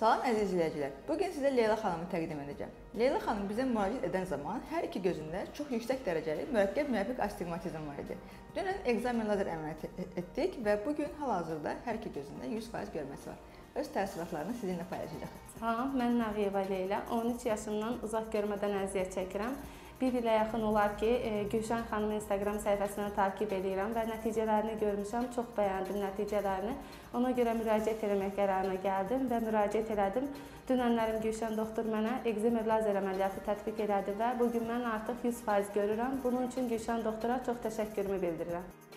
Salam əziz izləyicilər. Bu gün sizə Leyla xanımı təqdim edəcəm. Leyla xanım bizə müraciət edən zaman hər iki gözündə çox yüksək dərəcəli mürəkkəb müəbbik astigmatizm var idi. Dünən ekzamen lazer əməliyyatı etdik və bu gün hal-hazırda hər iki gözündə 100% görməsi var. Öz təəssüratlarını sizinlə paylaşacaq. Salam, mən Nağiyeva Leyla. 13 yaşımdan uzaq görmədən əziyyət çəkirəm. Bir ilə yaxın olar ki, e, Gülşən xanımın Instagram səhifəsini takib edirəm və nəticələrini görmüşəm. Çox bəyəndim nəticələrini. Ona görə müraciət etmək qərarına gəldim və müraciət elədim. Dünənlərim Gülşən doktor mənə ekzem lazer əməliyyatı tətbiq elədi və bu gün mən artıq 100% görürəm. Bunun üçün Gülşən doktora çox təşəkkürümü bildirirəm.